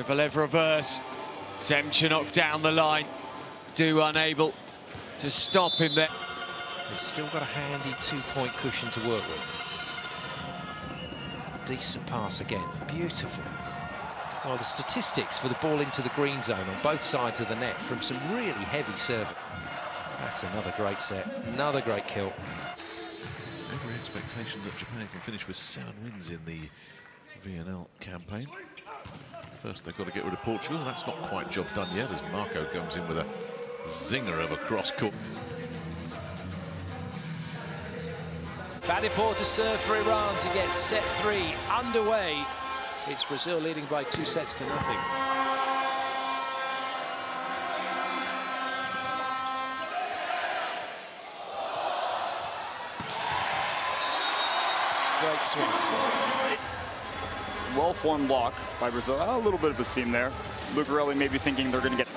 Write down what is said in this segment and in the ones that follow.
Kovalev reverse. Zemchenok down the line. Do unable to stop him there. They've still got a handy two-point cushion to work with. Decent pass again. Beautiful. Well, the statistics for the ball into the green zone on both sides of the net from some really heavy serving. That's another great set. Another great kill. Every expectation that Japan can finish with seven wins in the VNL campaign. First, they've got to get rid of Portugal. That's not quite job done yet as Marco comes in with a zinger of a cross court. Badipur to serve for Iran to get set three underway. It's Brazil leading by two sets to nothing. Great swing. Well-formed block by Brazil. A little bit of a seam there. Lucarelli maybe thinking they're going to get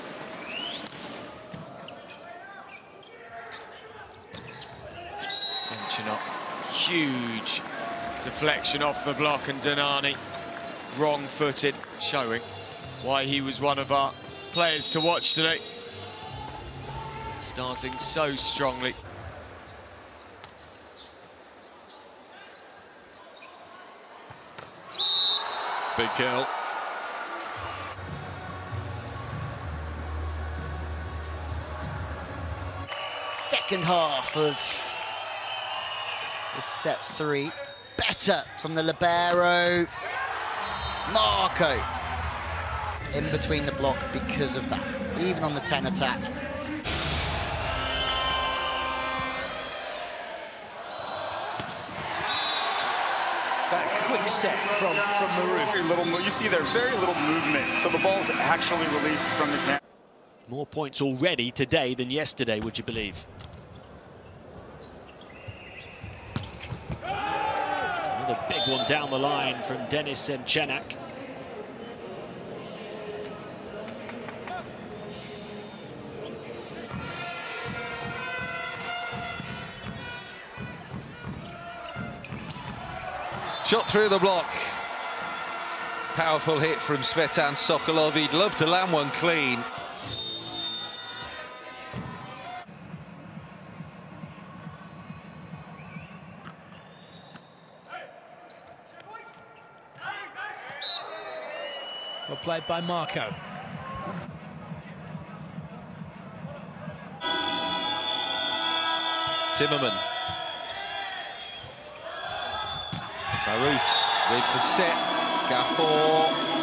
Zemchenok, huge deflection off the block and Danani wrong-footed, showing why he was one of our players to watch today. Starting so strongly. Big kill. Second half of the set three. Better from the libero. Marco in between the block because of that, even on the 10 attack. That quick set from, from Maru. very little. You see there very little movement, so the ball's actually released from his hand. More points already today than yesterday, would you believe? Another big one down the line from Denis Zemchenok. Shot through the block. Powerful hit from Tsvetan Sokolov. He'd love to land one clean. Well played by Marco. Zimmerman. Marouf with the set. Ghafour